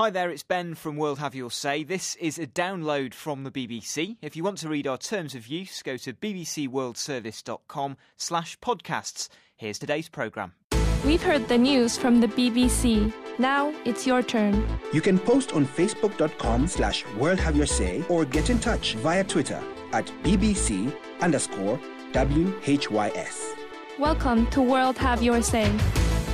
Hi there, it's Ben from World Have Your Say. This is a download from the BBC. If you want to read our terms of use, go to bbcworldservice.com slash podcasts. Here's today's programme. We've heard the news from the BBC. Now it's your turn. You can post on facebook.com slash world have your say or get in touch via Twitter at bbc underscore WHYS. Welcome to World Have Your Say.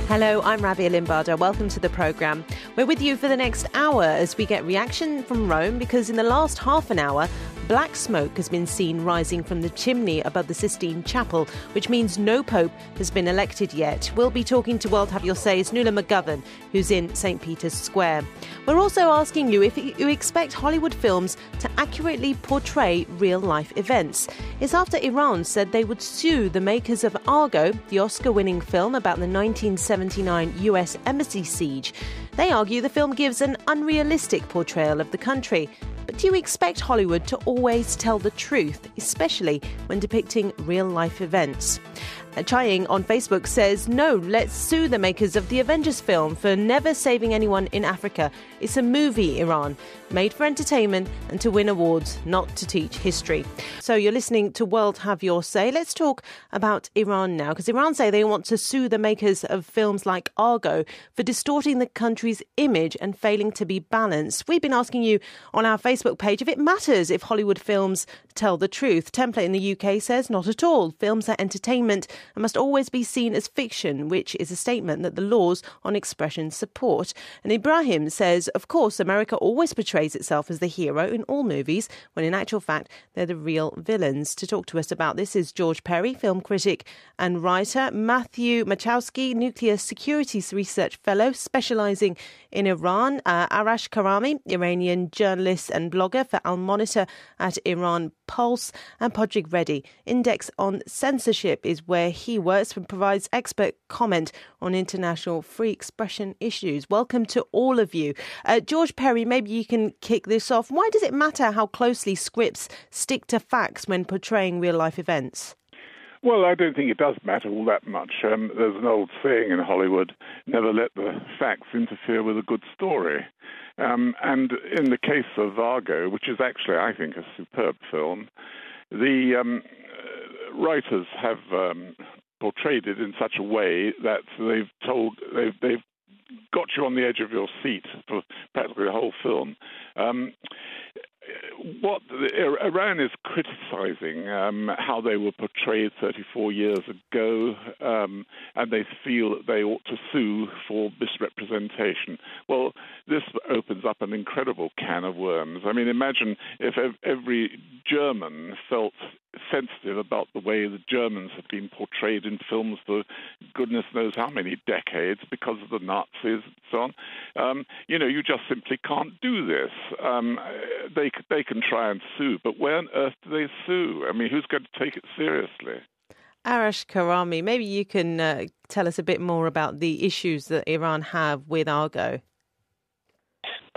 Hello, I'm Rabia Limbada. Welcome to the programme. We're with you for the next hour as we get reaction from Rome because in the last half an hour, black smoke has been seen rising from the chimney above the Sistine Chapel, which means no pope has been elected yet. We'll be talking to World Have Your Say's Nuala McGovern, who's in St. Peter's Square. We're also asking you if you expect Hollywood films to accurately portray real life events. It's after Iran said they would sue the makers of Argo, the Oscar winning film about the 1979 US Embassy siege. They argue the film gives an unrealistic portrayal of the country. But do you expect Hollywood to always tell the truth, especially when depicting real life events? Uh, Chaying on Facebook says, No, let's sue the makers of the Avengers film for never saving anyone in Africa. It's a movie, Iran, made for entertainment and to win awards, not to teach history. So you're listening to World Have Your Say. Let's talk about Iran now, because Iran say they want to sue the makers of films like Argo for distorting the country's image and failing to be balanced. We've been asking you on our Facebook page if it matters if Hollywood films tell the truth. Template in the UK says not at all. Films are entertainment and must always be seen as fiction, which is a statement that the laws on expression support. And Ibrahim says, of course, America always portrays itself as the hero in all movies, when in actual fact, they're the real villains. To talk to us about this is George Perry, film critic and writer, Matthew Machowski, nuclear security research fellow, specializing in Iran, uh, Arash Karami, Iranian journalist and blogger for Al Monitor at Iran Pulse, and Padraig Reidy. Index on Censorship is where he works and provides expert comment on international free expression issues. Welcome to all of you. Uh, George Perry, maybe you can kick this off. Why does it matter how closely scripts stick to facts when portraying real life events? Well, I don't think it does matter all that much. Um, there's an old saying in Hollywood never let the facts interfere with a good story. Um, and in the case of Argo, which is actually, I think, a superb film, the um, writers have um, portrayed it in such a way that they've told they've, they've got you on the edge of your seat for practically the whole film. Um, what Iran is criticizing um, how they were portrayed 34 years ago, um, and they feel that they ought to sue for misrepresentation. Well, this opens up an incredible can of worms. I mean, imagine if every German felt sensitive about the way the Germans have been portrayed in films for goodness knows how many decades because of the Nazis and so on. Um, you know, you just simply can't do this. Um, they they can try and sue, but where on earth do they sue? I mean, who's going to take it seriously? Arash Karami, maybe you can uh, tell us a bit more about the issues that Iran have with Argo.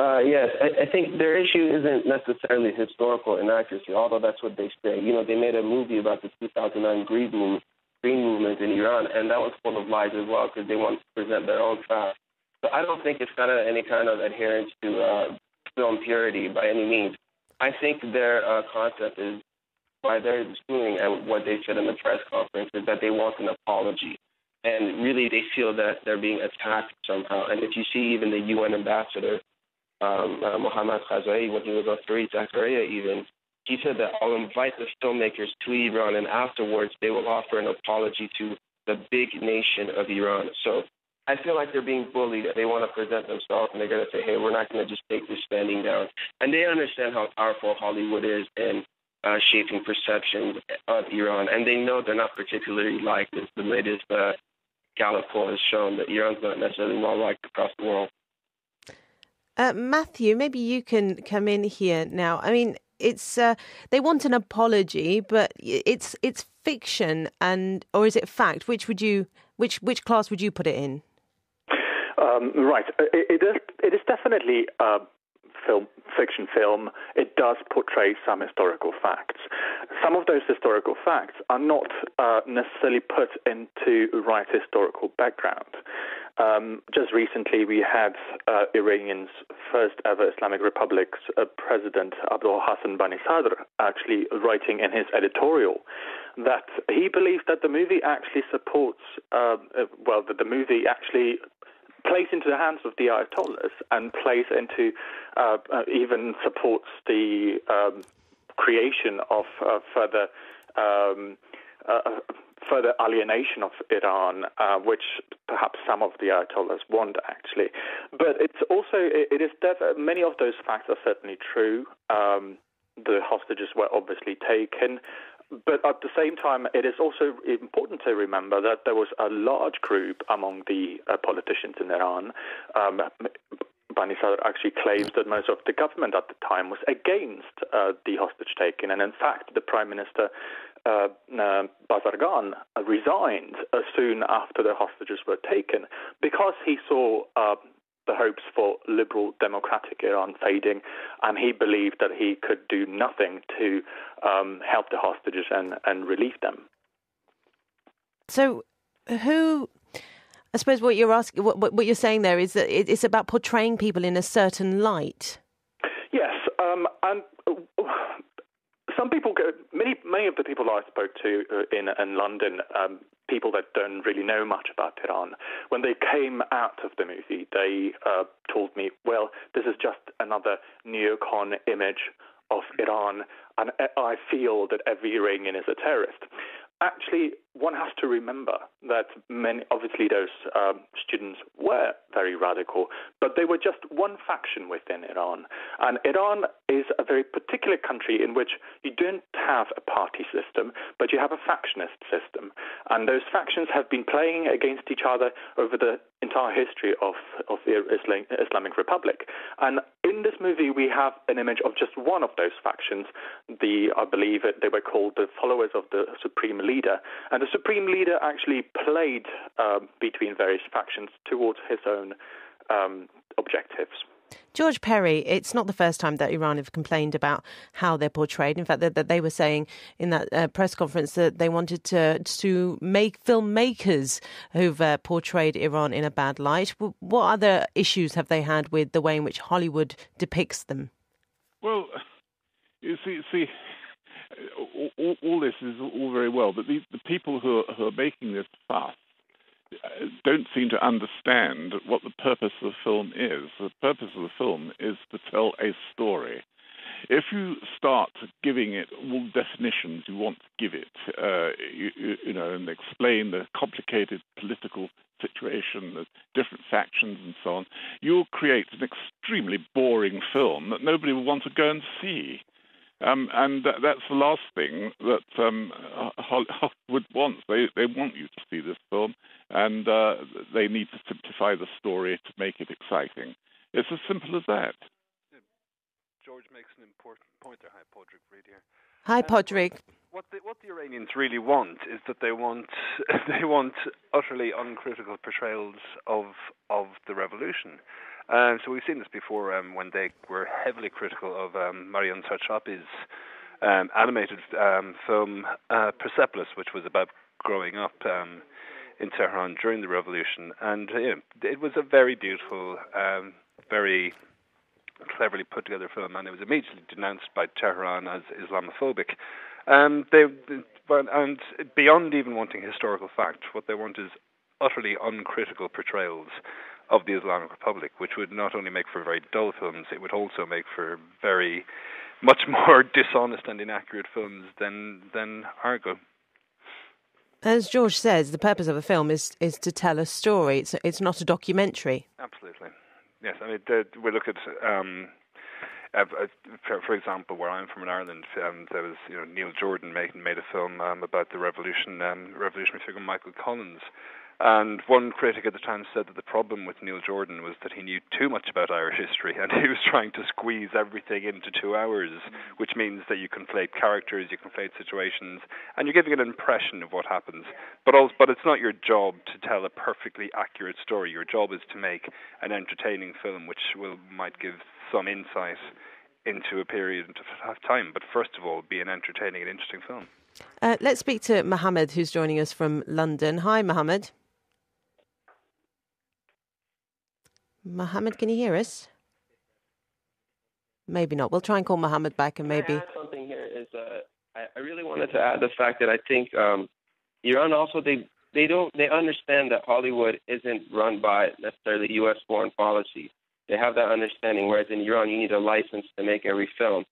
Uh, yes, I, I think their issue isn't necessarily historical inaccuracy, although that's what they say. You know, they made a movie about the 2009 Green movement, Green movement in Iran, and that was full of lies as well because they want to present their own facts. So I don't think it's kind of any kind of adherence to uh, film purity by any means. I think their uh, concept is by their suing and what they said in the press conference is that they want an apology. And really, they feel that they're being attacked somehow. And if you see even the UN ambassador um, uh, Mohammad Khazai, when he was on Fareed Zakaria even, he said that I'll invite the filmmakers to Iran and afterwards they will offer an apology to the big nation of Iran. So I feel like they're being bullied. They want to present themselves and they're going to say, hey, we're not going to just take this standing down. And they understand how powerful Hollywood is in uh, shaping perceptions of Iran. And they know they're not particularly liked. The latest uh, Gallup poll has shown that Iran's not necessarily well liked across the world. Uh, Matthew, maybe you can come in here now. I mean, it's uh, they want an apology, but it's it's fiction and or is it fact? Which would you which which class would you put it in? Um, right, it, it is it is definitely a film fiction film. It does portray some historical facts. Some of those historical facts are not uh, necessarily put into right historical background. Um, just recently, we had uh, Iranian's first ever Islamic Republic's uh, president, Abdul Hassan Bani Sadr, actually writing in his editorial that he believes that the movie actually supports, uh, uh well, that the movie actually plays into the hands of the Ayatollahs and plays into, uh, uh, even supports the um, creation of further. Um, further alienation of Iran, uh, which perhaps some of the Ayatollahs want actually. But it's also it, it is def- many of those facts are certainly true. Um, the hostages were obviously taken. But at the same time, it is also important to remember that there was a large group among the uh, politicians in Iran. Um, Bani Sadr actually claims that most of the government at the time was against uh, the hostage taking, and in fact, the prime minister uh, uh, Bazargan resigned uh, soon after the hostages were taken because he saw uh, the hopes for liberal democratic Iran fading, and he believed that he could do nothing to um, help the hostages and, and relieve them. So, who? I suppose what you're asking, what, what you're saying there is that it's about portraying people in a certain light. Yes, um, and some people go, many many of the people I spoke to uh, in in London, um, people that don't really know much about Iran, when they came out of the movie, they uh, told me, well, this is just another neocon image of Iran, and I feel that every Iranian is a terrorist. Actually, one has to remember that many, obviously, those um, students were very radical, but they were just one faction within Iran. And Iran is a very particular country in which you don't have a party system, but you have a factionist system. And those factions have been playing against each other over the entire history of, of the Islamic Republic. And in this movie, we have an image of just one of those factions. The, I believe it, they were called the followers of the Supreme Leader. And the Supreme Leader actually played uh, between various factions towards his own um, objectives. George Perry, it's not the first time that Iran have complained about how they're portrayed. In fact, that, that they were saying in that uh, press conference that they wanted to to make filmmakers who've uh, portrayed Iran in a bad light. What other issues have they had with the way in which Hollywood depicts them? Well, you see, see, all, all this is all very well, but these, the people who are, who are making this fuss don't seem to understand what the purpose of the film is. The purpose of the film is to tell a story. If you start giving it all definitions you want to give it, uh, you, you, know, and explain the complicated political situation, the different factions, and so on, you'll create an extremely boring film that nobody will want to go and see. Um, and that, that's the last thing that um, Hollywood wants. They, they want you to see this film, and uh, they need to simplify the story to make it exciting. It's as simple as that. George makes an important point there. Hi, Padraig Reidy here. Hi, Padraig. What the, what the Iranians really want is that they want they want utterly uncritical portrayals of of the revolution. Um, so we've seen this before um, when they were heavily critical of um, Marjane Satrapi's um, animated um, film uh, Persepolis, which was about growing up um, in Tehran during the revolution, and you know, it was a very beautiful, very cleverly put together film, and it was immediately denounced by Tehran as Islamophobic. Um, they, and beyond even wanting historical fact, what they want is utterly uncritical portrayals of the Islamic Republic, which would not only make for very dull films, it would also make for very much more dishonest and inaccurate films than than Argo. As George says, the purpose of a film is is to tell a story. It's it's not a documentary. Absolutely, yes. I mean, the, we look at. Um, uh, for, for, example, where I'm from in Ireland, um, there was you know Neil Jordan made made a film um, about the revolution, um, revolutionary figure Michael Collins, and one critic at the time said that the problem with Neil Jordan was that he knew too much about Irish history and he was trying to squeeze everything into two hours, which means that you conflate characters, you conflate situations, and you're giving an impression of what happens. But also, but it's not your job to tell a perfectly accurate story. Your job is to make an entertaining film which will might give some insight into a period of time. But first of all, be an entertaining and interesting film. Uh, let's speak to Mohammed, who's joining us from London. Hi, Mohammed. Mohammed, can you hear us? Maybe not. We'll try and call Mohammed back and maybe. add something here is uh, I, I really wanted to add the fact that I think um, Iran also they they don't they understand that Hollywood isn't run by necessarily U.S. foreign policy. They have that understanding. Whereas in Iran, you need a license to make every film.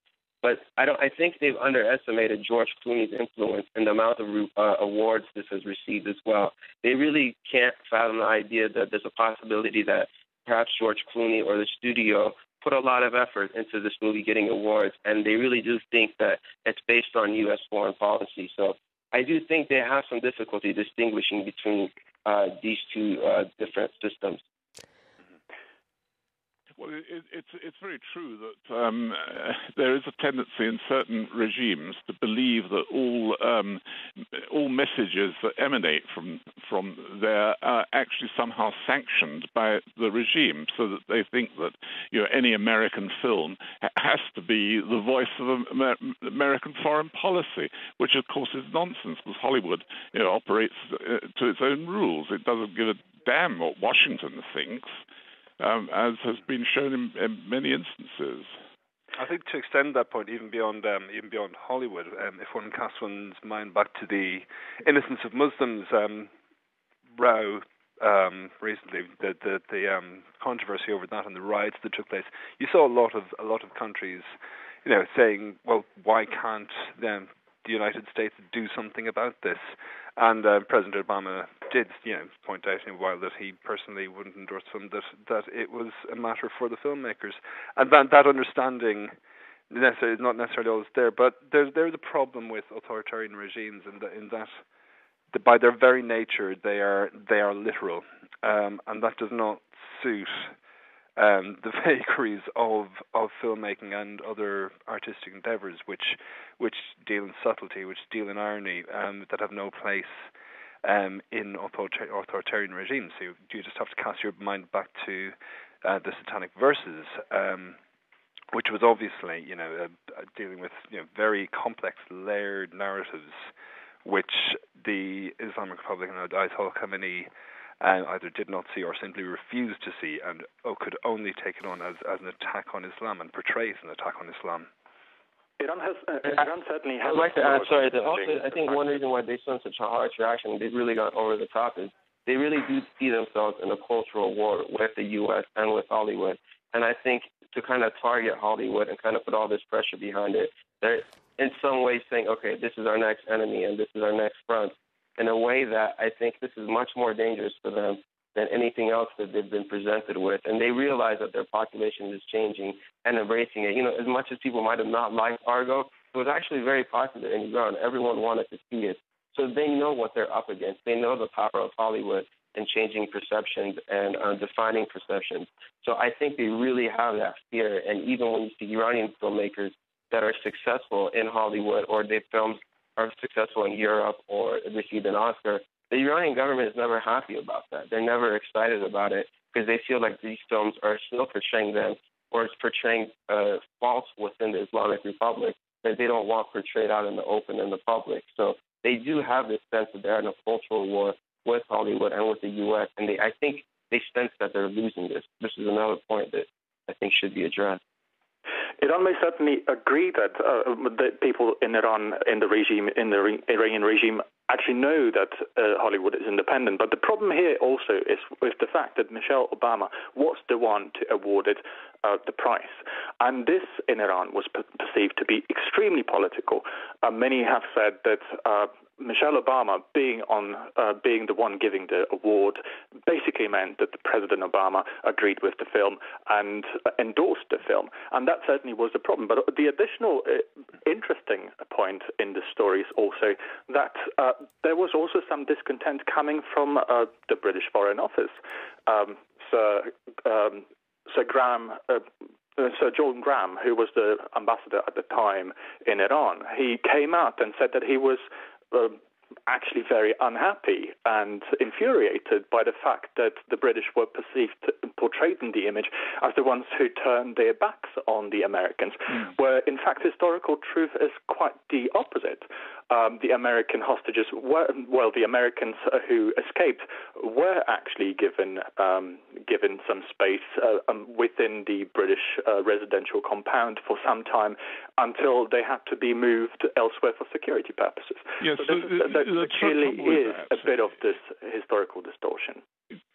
But I don't. I think they've underestimated George Clooney's influence and the amount of uh, awards this has received as well. They really can't fathom the idea that there's a possibility that perhaps George Clooney or the studio put a lot of effort into this movie getting awards, and they really do think that it's based on U.S. foreign policy. So I do think they have some difficulty distinguishing between uh, these two uh, different systems. Well, it, it's it's very true that um, there is a tendency in certain regimes to believe that all um, all messages that emanate from from there are actually somehow sanctioned by the regime, so that they think that you know any American film has to be the voice of Amer- American foreign policy, which of course is nonsense because Hollywood you know operates uh, to its own rules. It doesn't give a damn what Washington thinks um, as has been shown in, in, many instances. I think to extend that point even beyond um, even beyond Hollywood, um, if one casts one's mind back to the innocence of Muslims um, row um, recently, the the, the um, controversy over that and the riots that took place, you saw a lot of a lot of countries, you know, saying, well, why can't the United States do something about this. And uh, President Obama did, you know, point out in a while that he personally wouldn't endorse them, that that it was a matter for the filmmakers, and that that understanding necessarily is not necessarily always there. But there's there's a problem with authoritarian regimes in that in that, that by their very nature they are they are literal, um, and that does not suit um, the vagaries of of filmmaking and other artistic endeavors, which which deal in subtlety, which deal in irony, um, that have no place um, in author- authoritarian regimes. So you, you, just have to cast your mind back to uh, the Satanic Verses. Um, which was obviously, you know, uh, dealing with you know very complex, layered narratives, which the Islamic Republic and the Ayatollah Khamenei uh, either did not see or simply refused to see, and oh, could only take it on as, as an attack on Islam and portray it as an attack on Islam. Iran has uh, Iran certainly has. I'd like to add, sorry, the, also, I think one reason why they sent such a harsh reaction, they really got over the top, is they really do see themselves in a cultural war with the U.S. and with Hollywood. And I think to kind of target Hollywood and kind of put all this pressure behind it, they're in some ways saying, okay, this is our next enemy and this is our next front in a way that I think this is much more dangerous for them than anything else that they've been presented with. And they realize that their population is changing and embracing it. You know, as much as people might have not liked Argo, it was actually very popular in Iran. Everyone wanted to see it. So they know what they're up against. They know the power of Hollywood in changing perceptions and uh, defining perceptions. So I think they really have that fear. And even when you see Iranian filmmakers that are successful in Hollywood or they filmed are successful in Europe or receive an Oscar, the Iranian government is never happy about that. They're never excited about it because they feel like these films are still portraying them or it's portraying uh, faults within the Islamic Republic that they don't want portrayed out in the open in the public. So they do have this sense that they're in a cultural war with Hollywood and with the U.S. And they, I think they sense that they're losing this. This is another point that I think should be addressed. Iran may certainly agree that uh, the people in Iran, in the regime, in the Iranian regime, actually know that uh, Hollywood is independent. But the problem here also is with the fact that Michelle Obama was the one to award it uh, the prize. And this in Iran was perceived to be extremely political. Uh, many have said that uh, Michelle Obama being on uh, being the one giving the award basically meant that the President Obama agreed with the film and uh, endorsed the film, and that certainly was the problem. But the additional uh, interesting point in the story is also that uh, there was also some discontent coming from uh, the British Foreign Office. Um, Sir um, Sir Graham uh, Sir John Graham, who was the ambassador at the time in Iran, he came out and said that he was uh, actually very unhappy and infuriated by the fact that the British were perceived, portrayed in the image as the ones who turned their backs on the Americans, mm. where in fact historical truth is quite the opposite. um, the American hostages were, well, the Americans who escaped were actually given um, given some space uh, um, within the British uh, residential compound for some time until they had to be moved elsewhere for security purposes. Yes, so, so this, the, there clearly is a bit of this historical distortion.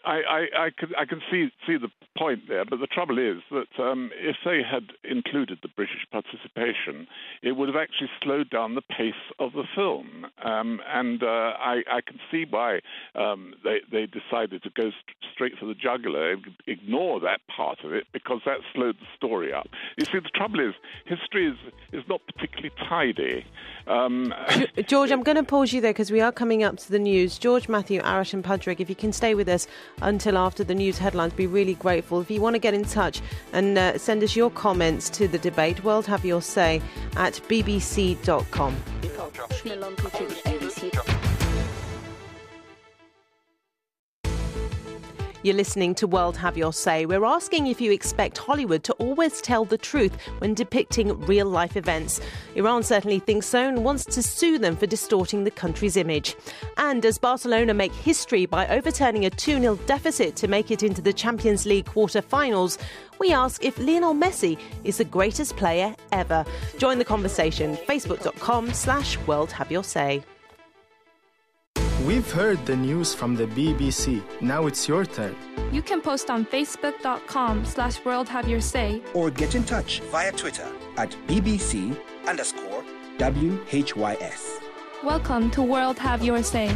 I, I, I, can, I can see see the point there, but the trouble is that um, if they had included the British participation, it would have actually slowed down the pace of the film, um, and uh, I, I, can see why um, they, they decided to go st- straight for the jugular, and ignore that part of it, because that slowed the story up. You see, the trouble is history is is not particularly tidy. Um, George, I'm going to pause you there because we are coming up to the news. George, Matthew, Arash, and Padraig, if you can stay with us until after the news headlines. Be really grateful. If you want to get in touch and uh, send us your comments to the debate, World Have Your Say at bbc.com. You're listening to World Have Your Say. We're asking if you expect Hollywood to always tell the truth when depicting real life events. Iran certainly thinks so and wants to sue them for distorting the country's image. And does Barcelona make history by overturning a 2 0 deficit to make it into the Champions League quarter finals? We ask if Lionel Messi is the greatest player ever. Join the conversation. Facebook.com slash World Have Your Say. We've heard the news from the BBC. Now it's your turn. You can post on facebook.com slash world have your say. Or get in touch via Twitter at BBC underscore WHYS. Welcome to World Have Your Say.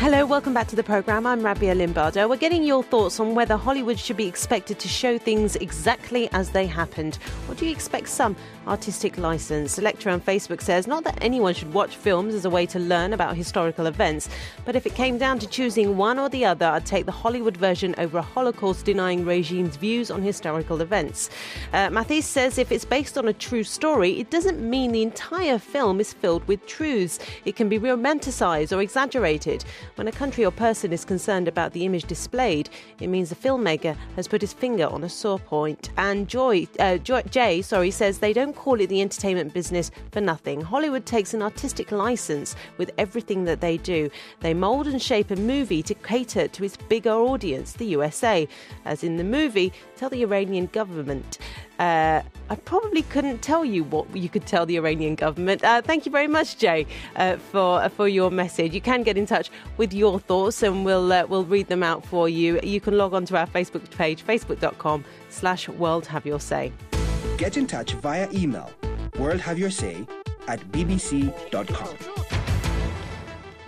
Hello, welcome back to the programme. I'm Rabia Limbada. We're getting your thoughts on whether Hollywood should be expected to show things exactly as they happened. Or do you expect some artistic license? Electra on Facebook says not that anyone should watch films as a way to learn about historical events, but if it came down to choosing one or the other, I'd take the Hollywood version over a Holocaust denying regime's views on historical events. Uh, Mathis says if it's based on a true story, it doesn't mean the entire film is filled with truths. It can be romanticised or exaggerated. When a country or person is concerned about the image displayed, it means the filmmaker has put his finger on a sore point. And Joy, uh, Joy, Jay, sorry, says they don't call it the entertainment business for nothing. Hollywood takes an artistic license with everything that they do. They mould and shape a movie to cater to its bigger audience, the USA. As in the movie, tell the Iranian government. Uh, I probably couldn't tell you what you could tell the Iranian government. Uh, thank you very much, Jay, uh, for uh, for your message. You can get in touch with your thoughts, and we'll uh, we'll read them out for you. You can log on to our Facebook page, facebook.com/slash World Have Your Say. Get in touch via email, World Have Your Say at bbc.com.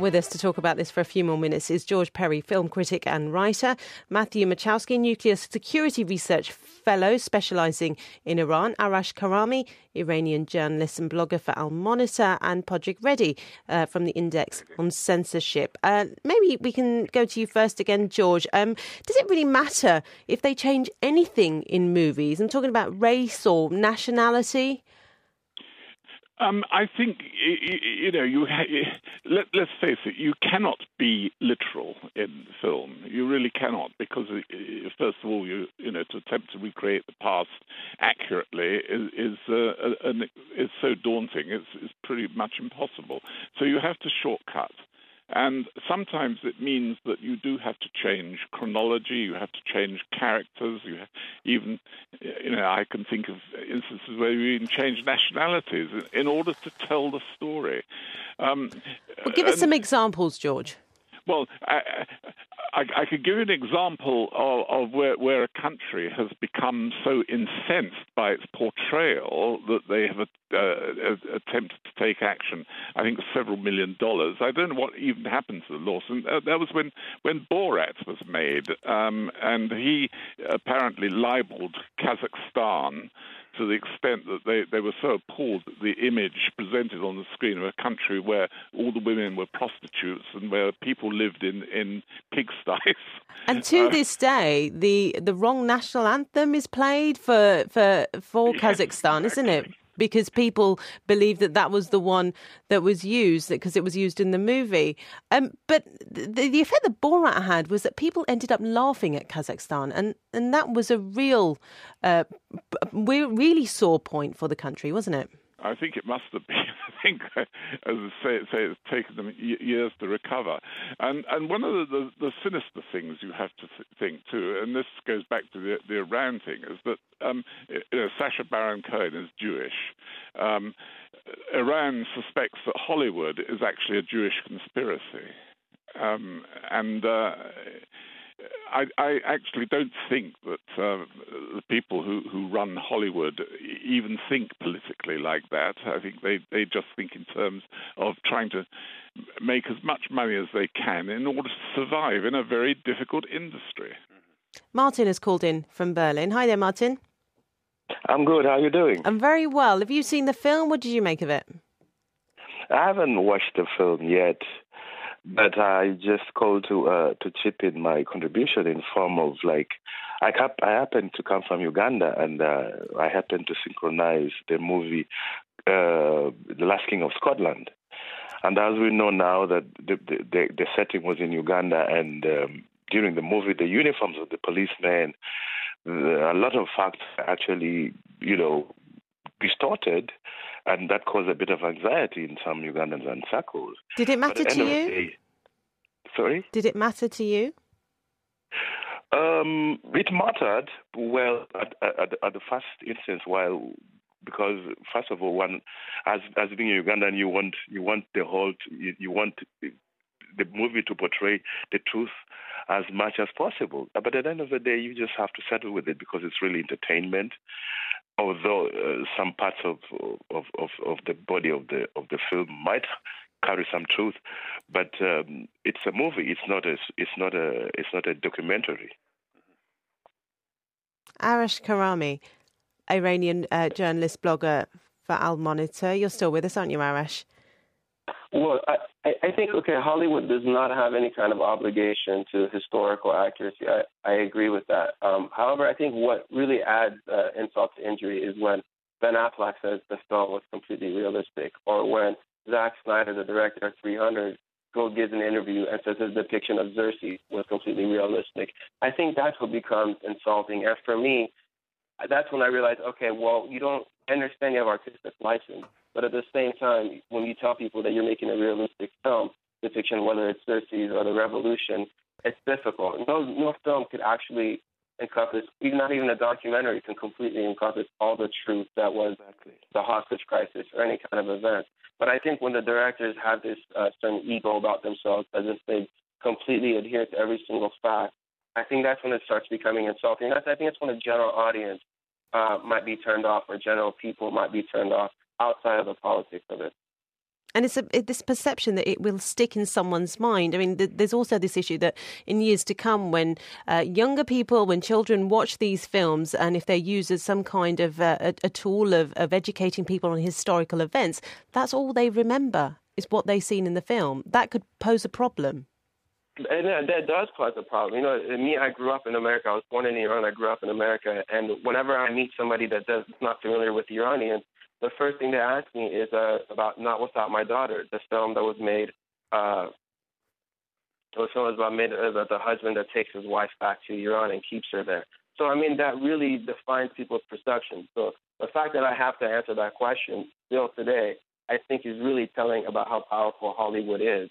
With us to talk about this for a few more minutes is George Perry, film critic and writer, Matthew Machowski, nuclear security research fellow specialising in Iran, Arash Karami, Iranian journalist and blogger for Al Monitor, and Padraig Reidy uh, from the Index on Censorship. Uh, maybe we can go to you first again, George. Um, does it really matter if they change anything in movies? I'm talking about race or nationality. Um, I think you know you. Let, us face it. You cannot be literal in film. You really cannot because, first of all, you you know to attempt to recreate the past accurately is is, uh, an, is so daunting. It's, it's pretty much impossible. So you have to shortcut. And sometimes it means that you do have to change chronology, you have to change characters, you even, you know, I can think of instances where you even change nationalities in order to tell the story. Um, well, give us some examples, George. Well, I, I, I, could give you an example of, of where, where, a country has become so incensed by its portrayal that they have uh, attempted to take action. I think several million dollars. I don't know what even happened to the lawsuit. Uh, that was when when Borat was made, um, and he apparently libeled Kazakhstan to the extent that they, they were so appalled at the image presented on the screen of a country where all the women were prostitutes and where people lived in, in pigsties. And to uh, this day, the, the wrong national anthem is played for for for Kazakhstan, isn't it? Because people believe that that was the one that was used because it was used in the movie. Um, but the, the effect that Borat had was that people ended up laughing at Kazakhstan, and, and that was a real, uh, really sore point for the country, wasn't it? I think it must have been. I think, as I say, say it's taken them years to recover. And and one of the, the, the sinister things you have to th- think too, and this goes back to the, the Iran thing, is that um, you know, Sacha Baron Cohen is Jewish. Um, Iran suspects that Hollywood is actually a Jewish conspiracy. Um, and uh, I, I, actually don't think that uh, the people who, who run Hollywood even think politically like that. I think they, they just think in terms of trying to make as much money as they can in order to survive in a very difficult industry. Martin has called in from Berlin. Hi there, Martin. I'm good. How are you doing? I'm very well. Have you seen the film? What did you make of it? I haven't watched the film yet, but I just called to uh, to chip in my contribution in form of like I, cap- I happen to come from Uganda and uh, I happen to synchronize the movie uh, The Last King of Scotland. And as we know now that the the, the setting was in Uganda and um, during the movie the uniforms of the policemen a lot of facts actually, you know, distorted, and that caused a bit of anxiety in some Ugandans and circles. Did it matter to you? Day, sorry? Did it matter to you? Um, it mattered. Well, at, at, at the first instance, while because first of all, one as as being a Ugandan, you want you want the whole you, you want the movie to portray the truth as much as possible. But at the end of the day, you just have to settle with it because it's really entertainment. Although uh, some parts of, of, of, of, the body of the of the film might carry some truth, but um, it's a movie. It's not a it's not a it's not a documentary. Arash Karami, Iranian uh, journalist, blogger for Al Monitor. You're still with us, aren't you, Arash? Well, I, I think okay, Hollywood does not have any kind of obligation to historical accuracy. I, I agree with that. Um, however, I think what really adds uh, insult to injury is when Ben Affleck says the film was completely realistic, or when Zack Snyder, the director of 300, go gives an interview and says his depiction of Xerxes was completely realistic. I think that's what becomes insulting. And for me, that's when I realized, okay, well, you don't understand you have artistic license. But at the same time, when you tell people that you're making a realistic film depiction, whether it's Xerxes or the Revolution, it's difficult. No, no film could actually encompass, even not even a documentary can completely encompass all the truth that was exactly. the hostage crisis or any kind of event. But I think when the directors have this uh, certain ego about themselves, as if they completely adhere to every single fact, I think that's when it starts becoming insulting. That's, I think that's when a general audience uh, might be turned off, or general people might be turned off outside of the politics of it. And it's a, this perception that it will stick in someone's mind. I mean, th- there's also this issue that in years to come, when uh, younger people, when children watch these films, and if they're used as some kind of uh, a, a, tool of, of educating people on historical events, that's all they remember is what they've seen in the film. That could pose a problem. And that does cause a problem. You know, me, I grew up in America. I was born in Iran. I grew up in America. And whenever I meet somebody that does not familiar with the Iranians, the first thing they ask me is uh, about Not Without My Daughter, the film that was made. Uh, the film was about made about the husband that takes his wife back to Iran and keeps her there. So I mean that really defines people's perception. So the fact that I have to answer that question still today, I think is really telling about how powerful Hollywood is.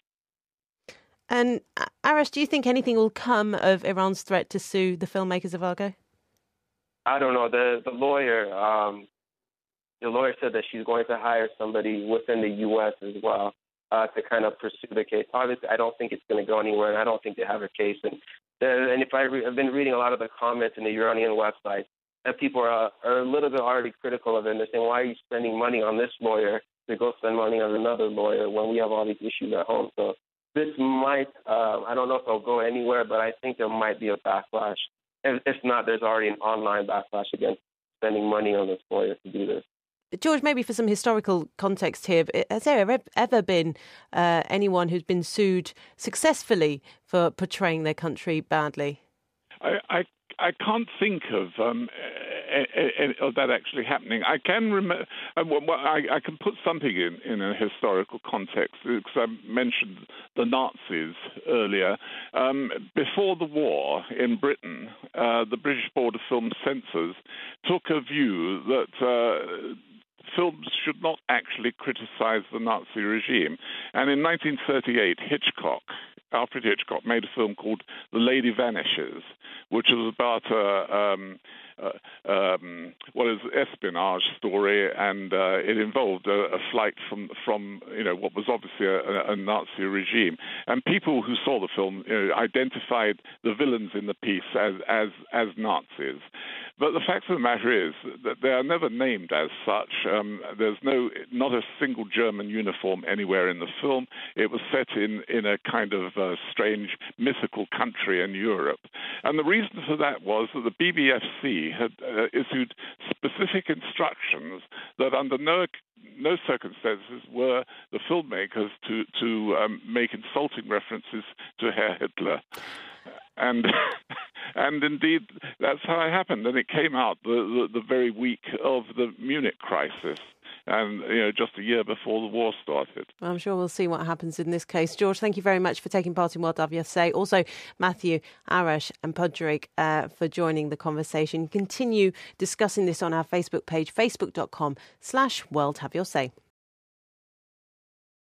And uh, Arash, do you think anything will come of Iran's threat to sue the filmmakers of Argo? I don't know. The the lawyer um, the lawyer said that she's going to hire somebody within the U.S. as well uh, to kind of pursue the case. Obviously, I don't think it's going to go anywhere, and I don't think they have a case. And uh, and if I re- I've been reading a lot of the comments in the Iranian website, that people are are a little bit already critical of it. And they're saying, why are you spending money on this lawyer to go spend money on another lawyer when we have all these issues at home? So this might, uh, I don't know if it'll go anywhere, but I think there might be a backlash. If, if not, there's already an online backlash against spending money on this lawyer to do this. George, maybe for some historical context here, has there ever been uh, anyone who's been sued successfully for portraying their country badly? I, I, I can't think of um, of that actually happening. I can remember. Uh, I, I, can put something in in a historical context because I mentioned the Nazis earlier. Um, before the war in Britain, uh, the British Board of Film Censors took a view that. Uh, films should not actually criticize the Nazi regime. And in 1938, Hitchcock, Alfred Hitchcock, made a film called The Lady Vanishes, which was about a. Um, uh, um, what is espionage story, and uh, it involved a, a, flight from from you know what was obviously a, a, Nazi regime, and people who saw the film you know, identified the villains in the piece as as as Nazis. But the fact of the matter is that they are never named as such. Um, there's no, not a single German uniform anywhere in the film. It was set in, in a kind of uh, strange mythical country in Europe. And the reason for that was that the BBFC had uh, issued specific instructions that under no no circumstances were the filmmakers to to um, make insulting references to Herr Hitler and and indeed that's how it happened. And it came out the, the, the very week of the Munich crisis and you know just a year before the war started. I'm sure we'll see what happens in this case. George, thank you very much for taking part in World Have Your Say. Also, Matthew, Arash, and Padraig uh, for joining the conversation. Continue discussing this on our Facebook page, facebook.com/slash World Have Your Say.